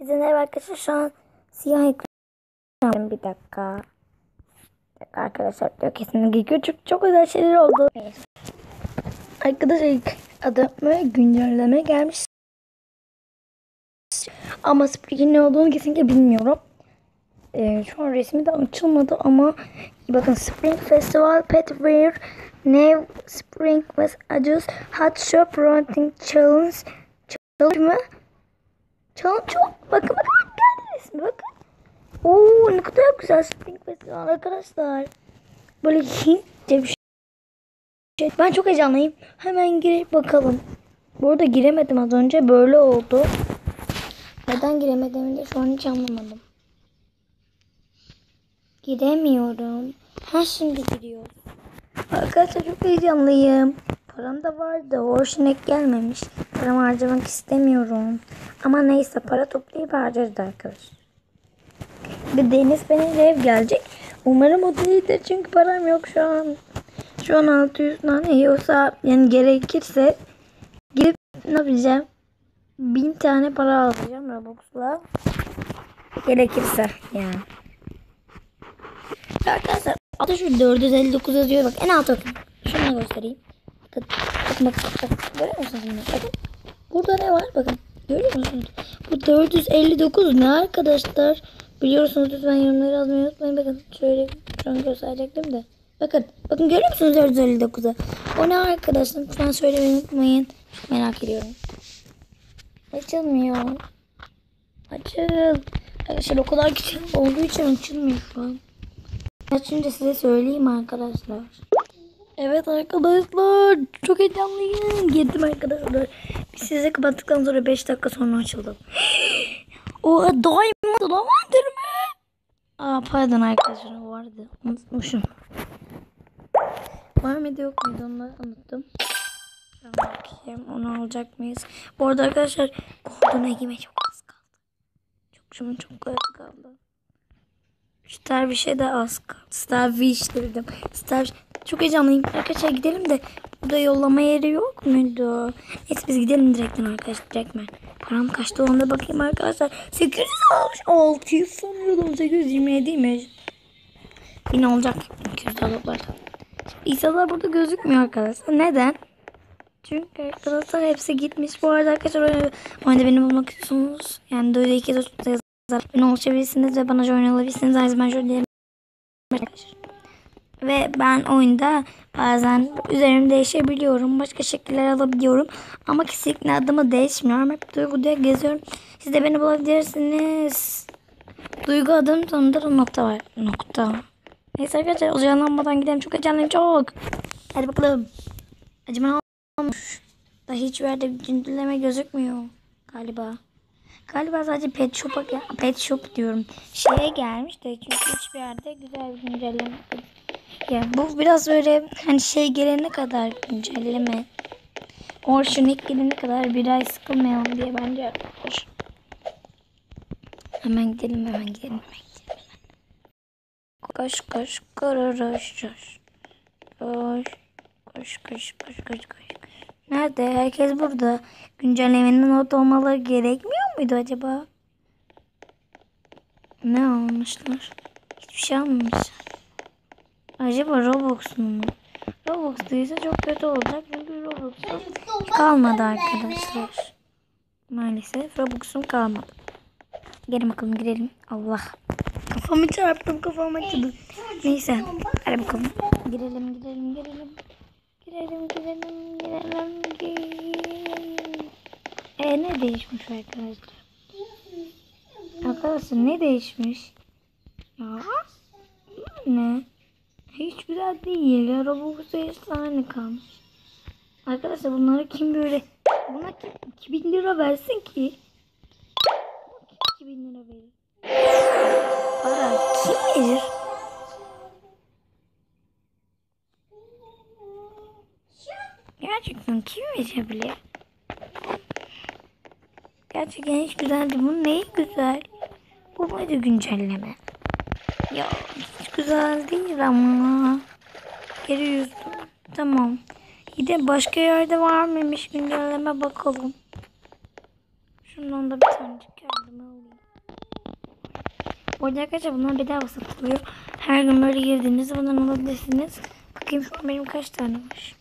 Bize ne arkadaşlar şu an siyah ekran. Bir dakika. Bir dakika arkadaşlar diyor kesinlikle küçük çok özel şeyler oldu. Arkadaşlar ilk adımı güncelleme gelmiş. Ama Spring'in ne olduğunu kesinlikle bilmiyorum. Ee, şu an resmi de açılmadı ama bakın Spring Festival Pet Wear New Spring was Adjust Hot Shop Running Challenge Challenge? Challenge çok bakın bakın bakın geldi resmi bakın. Oo ne kadar güzel Spring Festival arkadaşlar. Böyle Hintçe bir şey. Ben çok heyecanlıyım. Hemen girip bakalım. Bu arada giremedim az önce böyle oldu. Neden giremedim de şu an hiç anlamadım. Giremiyorum. Ha şimdi giriyor. Arkadaşlar çok heyecanlıyım. Param da vardı. Hoşinek gelmemiş. Paramı harcamak istemiyorum. Ama neyse para toplayıp harcarız arkadaşlar. Bir Deniz benim ev gelecek. Umarım o değildir çünkü param yok şu an. Şu an 600 tane yiyorsa yani gerekirse gidip ne yapacağım? 1000 tane para alacağım Robux'la. Gerekirse yani. Arkadaşlar adı şu 459 yazıyor bak en bakın. Şunu göstereyim. Bakın. Görüyor musunuz bunu? Bakın. Burada ne var? Bakın. Görüyor musunuz? Bu 459 ne arkadaşlar? Biliyorsunuz lütfen yorumları yazmayı unutmayın. Bakın şöyle şu an gösterecektim de. Bakın. Bakın görüyor musunuz 459'u? O ne arkadaşlar? Lütfen söylemeyi unutmayın. Merak ediyorum. Açılmıyor. Açıl. Arkadaşlar o kadar küçük olduğu için açılmıyor şu an. Açınca size söyleyeyim arkadaşlar. Evet arkadaşlar çok heyecanlıyım. Girdim arkadaşlar. Biz size kapattıktan sonra 5 dakika sonra açıldım. o diamond olamadır mı? Aa pardon arkadaşlar vardı. Unutmuşum. Var mıydı yok muydu onları unuttum. Ben bakayım onu alacak mıyız? Bu arada arkadaşlar Golden Egg'ime çok az kaldı. Çok şunun çok az kaldı. Star bir şey de az kaldı. Starfish dedim. Star çok heyecanlıyım. Arkadaşlar gidelim de burada yollama yeri yok muydu? Neyse biz gidelim direkten arkadaşlar direktmen. Param kaçtı ona da bakayım arkadaşlar. 800 almış. 600 sanıyordum. 827'ymiş. 1000 olacak. 200 daha toplarsan. İnsanlar burada gözükmüyor arkadaşlar. Neden? Çünkü arkadaşlar hepsi gitmiş. Bu arada arkadaşlar oyunda, beni bulmak istiyorsunuz. Yani böyle iki dostlukta yazar. Beni ulaşabilirsiniz ve bana join olabilirsiniz. Her zaman şöyle diyelim. Arkadaşlar. Ve ben oyunda bazen üzerimi değişebiliyorum. Başka şekiller alabiliyorum. Ama kesinlikle adımı değişmiyorum. Hep Duygu diye geziyorum. Siz de beni bulabilirsiniz. Duygu adım sonunda da nokta var. Nokta. Neyse arkadaşlar almadan gidelim. Çok heyecanlıyım çok. Hadi bakalım. Acaba olmuş. Da hiçbir yerde güncelleme gözükmüyor galiba. Galiba sadece pet shop'a pet shop diyorum. Şeye gelmiş de çünkü hiçbir yerde güzel bir güncelleme. Ya bu biraz böyle hani şey gelene kadar güncelleme. Orşunik gelene kadar bir ay sıkılmayalım diye bence yapmış. Hemen gidelim hemen gidelim hemen gidelim. Koş koş koş koş koş. Koş koş koş koş koş. Nerede? Herkes burada. Güncellemenin not olmaları gerekmiyor muydu acaba? Ne almışlar? Hiçbir şey almamışlar. Acaba Roblox mu? Roblox değilse çok kötü olacak. Çünkü Roblox'um kalmadı arkadaşlar. Maalesef Robux'um kalmadı. Gelin bakalım girelim. Allah. Kafamı çarptım kafamı acıdı. Neyse. Hadi bakalım. Girelim girelim girelim. Girelim girelim girelim girelim. E ne değişmiş arkadaşlar? Arkadaşlar ne değişmiş? Ya ne? Hiç güzel değil ya. Roblox'ta efsane kalmış. Arkadaşlar bunları kim böyle buna kim 2000 lira versin ki? Kim 2000 lira verir? Para kim verir? Gerçekten kim verebilir? Gerçekten hiç güzeldi. Bu neyi güzel? Bu muydu güncelleme? Ya hiç güzel değil ama. Geri yüzdüm. Tamam. Bir de başka yerde var mıymış güncelleme bakalım. Şundan da bir tane kendime alayım. Bu arada arkadaşlar bunlar bedava satılıyor. Her gün böyle girdiğinizde bundan alabilirsiniz. Bakayım şu an benim kaç tane var.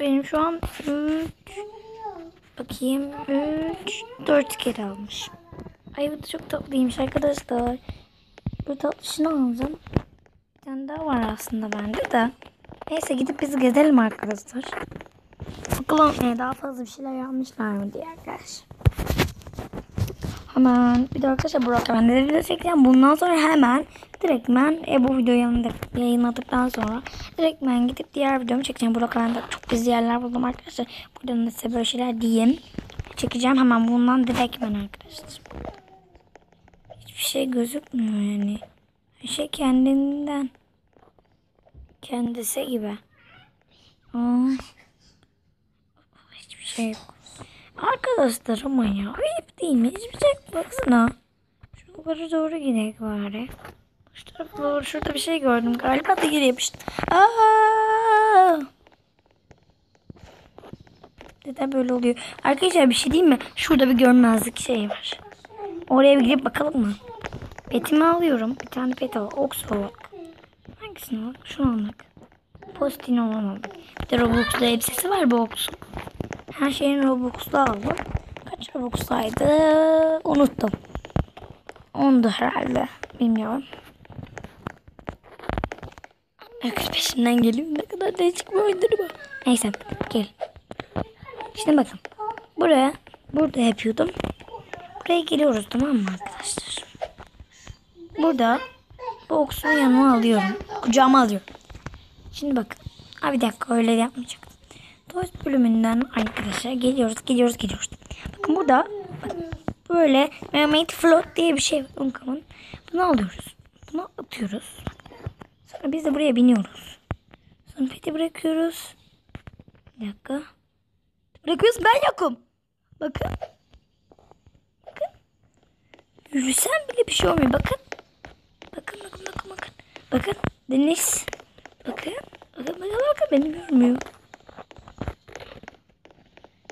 Benim şu an 3 Bakayım 3 4 kere almış. Ay bu da çok tatlıymış arkadaşlar. Bu tatlısını alacağım. Bir tane daha var aslında bende de. Neyse gidip biz gezelim arkadaşlar. Bakalım e, daha fazla bir şeyler yapmışlar mı diye arkadaşlar. Hemen bir de arkadaşlar Burak ben de video çekeceğim. Bundan sonra hemen direkt ben e, bu videoyu yayınladıktan sonra direkt ben gidip diğer videomu çekeceğim. Burak ben de çok güzel yerler buldum arkadaşlar. Buradan da size böyle şeyler diyeyim. Çekeceğim hemen bundan direkt ben arkadaşlar. Hiçbir şey gözükmüyor yani. Her şey kendinden. Kendisi gibi. Aa. Hiçbir şey yok. Arkadaşlar ama ya ayıp değil mi? Hiçbir şey yok. Baksana. Şuralara doğru gidelim bari. Şu tarafa doğru şurada bir şey gördüm. Galiba da geri yapıştı. Aa! Neden böyle oluyor? Arkadaşlar bir şey diyeyim mi? Şurada bir görmezlik şey var. Oraya bir gidip bakalım mı? Petimi alıyorum. Bir tane pet al. Oxo bak. Hangisini al? Şunu almak. Postin olamadım. Bir de Robux'da elbisesi var bu Ox'un. Her şeyin Robux'lu aldım. Kaç Robux'laydı? Unuttum. Ondu herhalde. Bilmiyorum. Arkadaş peşimden geliyor. Ne kadar değişik bir oyundur bu. Neyse gel. Şimdi bakın. Buraya burada yapıyordum. Buraya geliyoruz tamam mı arkadaşlar? Burada bu oksun yanıma alıyorum. Kucağıma alıyorum. Şimdi bakın. Abi bir dakika öyle yapmayacaktım. Toys bölümünden arkadaşlar geliyoruz geliyoruz geliyoruz. Bakın burada böyle Mermaid Float diye bir şey var. Bunu alıyoruz. Bunu atıyoruz. Sonra biz de buraya biniyoruz. Sonra peti bırakıyoruz. Bir dakika. Bırakıyoruz ben yokum. Bakın. Bakın. Yürüsem bile bir şey olmuyor. Bakın. Bakın bakın bakın bakın. Bakın Deniz. Bakın. Bakın bakın bakın beni görmüyor.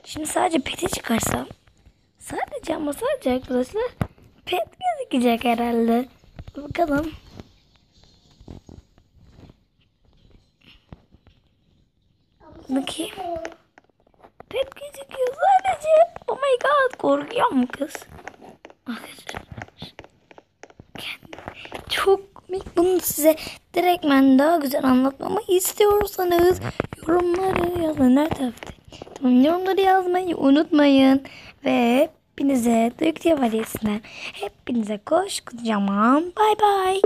Şimdi sadece peti çıkarsam. Sadece ama sadece arkadaşlar pet gözükecek herhalde. Bakalım. Bakayım. Pet gözüküyor sadece. Oh my god korkuyor mu kız? Çok komik. Bunu size direktmen daha güzel anlatmamı istiyorsanız yorumları yazın. Nerede? Tamam yorumları yazmayı unutmayın. Ve hepinize Türkçe Valisi'nden hepinize koş kocaman bay bay.